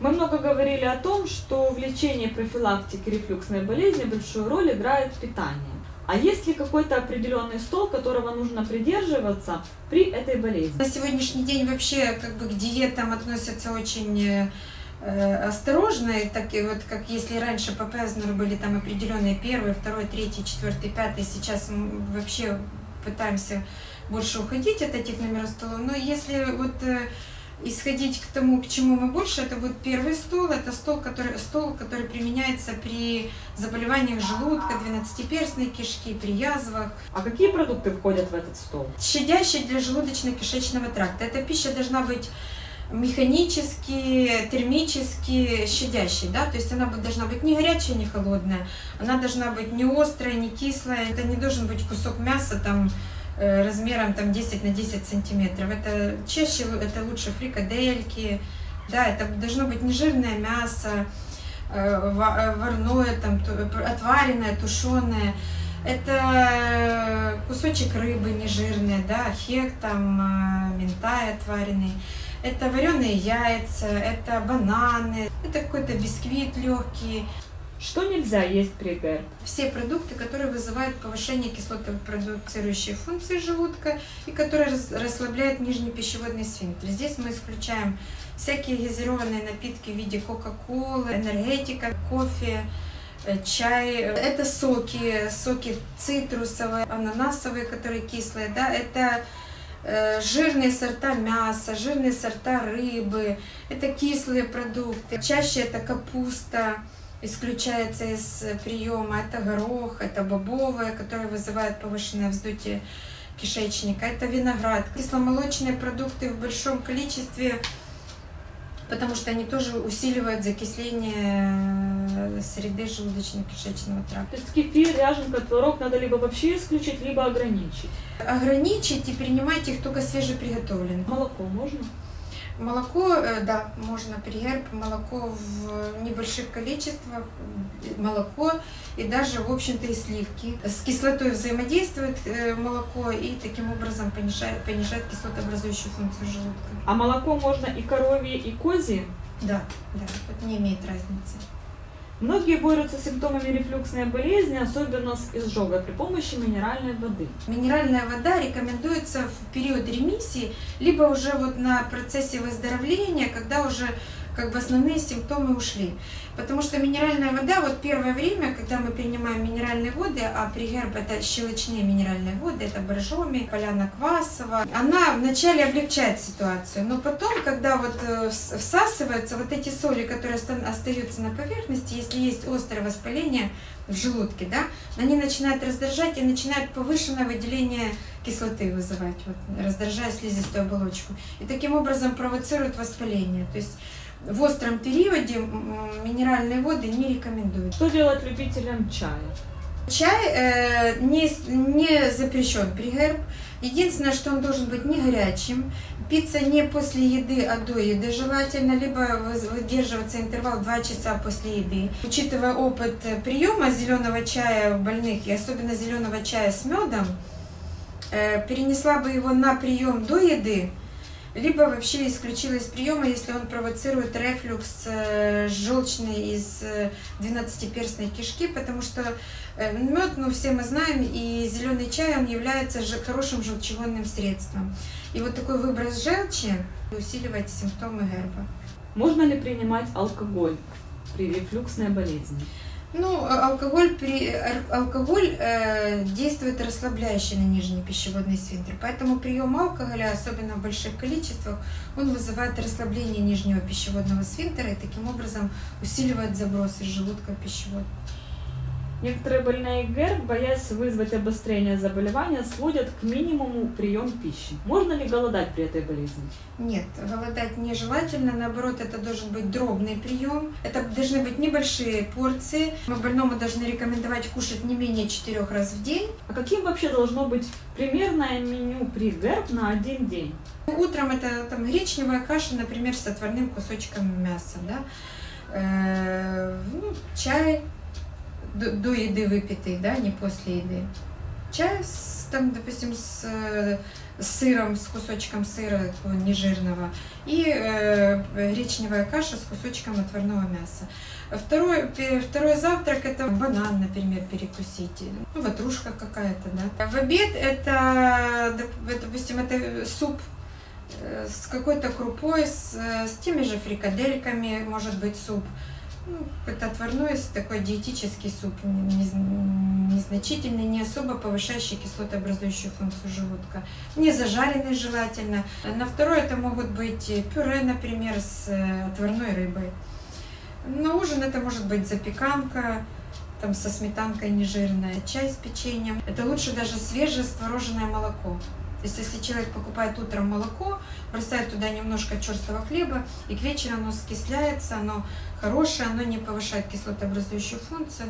Мы много говорили о том, что в лечении профилактики рефлюксной болезни большую роль играет питание. А есть ли какой-то определенный стол, которого нужно придерживаться при этой болезни? На сегодняшний день вообще как бы к диетам относятся очень э, осторожно, и так и вот как если раньше по Пезнеру были там определенные первый, второй, третий, четвертый, пятый, сейчас мы вообще пытаемся больше уходить от этих номеров столов. Но если вот э, исходить к тому, к чему мы больше, это вот первый стол, это стол, который, стол, который применяется при заболеваниях желудка, двенадцатиперстной кишки, при язвах. А какие продукты входят в этот стол? Щадящий для желудочно-кишечного тракта. Эта пища должна быть механически, термически щадящей, да, то есть она должна быть не горячая, не холодная, она должна быть не острая, не кислая, это не должен быть кусок мяса там размером там 10 на 10 сантиметров. Это чаще, это лучше фрикадельки, да, это должно быть нежирное мясо, э, э, варное, там, отваренное, тушеное. Это кусочек рыбы нежирный, да, хек, там, ментай отваренный. Это вареные яйца, это бананы, это какой-то бисквит легкий. Что нельзя есть при ГЭР? Все продукты, которые вызывают повышение кислотопродуцирующей функции желудка и которые расслабляют нижний пищеводный сфинктер. Здесь мы исключаем всякие газированные напитки в виде кока-колы, энергетика, кофе, э, чай. Это соки, соки цитрусовые, ананасовые, которые кислые, да, это э, жирные сорта мяса, жирные сорта рыбы, это кислые продукты. Чаще это капуста, исключается из приема. Это горох, это бобовые, которые вызывают повышенное вздутие кишечника. Это виноград, кисломолочные продукты в большом количестве, потому что они тоже усиливают закисление среды желудочно-кишечного тракта. То есть кефир, ряженка, творог надо либо вообще исключить, либо ограничить? Ограничить и принимать их только свежеприготовленные. Молоко можно? Молоко, э, да, можно пригерб, молоко в небольших количествах, молоко и даже, в общем-то, и сливки. С кислотой взаимодействует э, молоко и таким образом понижает, понижает кислотообразующую функцию желудка. А молоко можно и коровье, и козье? Да, да, это не имеет разницы. Многие борются с симптомами рефлюксной болезни, особенно с изжогой, при помощи минеральной воды. Минеральная вода рекомендуется в период ремиссии, либо уже вот на процессе выздоровления, когда уже как бы основные симптомы ушли. Потому что минеральная вода, вот первое время, когда мы принимаем минеральные воды, а пригерб это щелочные минеральные воды, это боржоми, поляна квасова, она вначале облегчает ситуацию, но потом, когда вот э, всасываются вот эти соли, которые остаются на поверхности, если есть острое воспаление в желудке, да, они начинают раздражать и начинают повышенное выделение кислоты вызывать, вот, раздражая слизистую оболочку. И таким образом провоцируют воспаление. То есть в остром периоде минеральные воды не рекомендуют. Что делать любителям чая? Чай э, не, не запрещен при герб. Единственное, что он должен быть не горячим. Питься не после еды, а до еды желательно, либо выдерживаться интервал 2 часа после еды. Учитывая опыт приема зеленого чая у больных, и особенно зеленого чая с медом, э, перенесла бы его на прием до еды, либо вообще исключила из приема, если он провоцирует рефлюкс э, желчный из 12-перстной э, кишки, потому что э, мед, ну все мы знаем, и зеленый чай, он является же хорошим желчегонным средством. И вот такой выброс желчи усиливает симптомы герба. Можно ли принимать алкоголь при рефлюксной болезни? Ну, а, алкоголь, при, алкоголь э, действует расслабляюще на нижний пищеводный сфинктер, поэтому прием алкоголя, особенно в больших количествах, он вызывает расслабление нижнего пищеводного сфинктера и таким образом усиливает забросы желудка в пищевод. Некоторые больные ГЭР, боясь вызвать обострение заболевания, сводят к минимуму прием пищи. Можно ли голодать при этой болезни? Нет, голодать нежелательно. Наоборот, это должен быть дробный прием. Это должны быть небольшие порции. Мы больному должны рекомендовать кушать не менее 4 раз в день. А каким вообще должно быть примерное меню при ГЭР на один день? Утром это там гречневая каша, например, с отварным кусочком мяса. Да? Э -э ну, чай, до, еды выпитый, да, не после еды. Чай, с, там, допустим, с э, с сыром, с кусочком сыра нежирного, и э, гречневая каша с кусочком отварного мяса. Второй, второй завтрак это банан, например, перекусить, ну, ватрушка какая-то, да. В обед это, доп- допустим, это суп э, с какой-то крупой, с, э, с теми же фрикадельками, может быть, суп. Ну, это отварной такой диетический суп, не- незначительный, не особо повышающий кислотообразующую функцию желудка. Не зажаренный желательно. На второй это могут быть э, пюре, например, с э, отварной рыбой. На ужин это может быть запеканка, там со сметанкой нежирная, чай с печеньем. Это лучше даже свежее створоженное молоко. То есть, если человек покупает утром молоко, бросает туда немножко черстого хлеба, и к вечеру оно скисляется, оно хорошее, оно не повышает кислотообразующую функцию.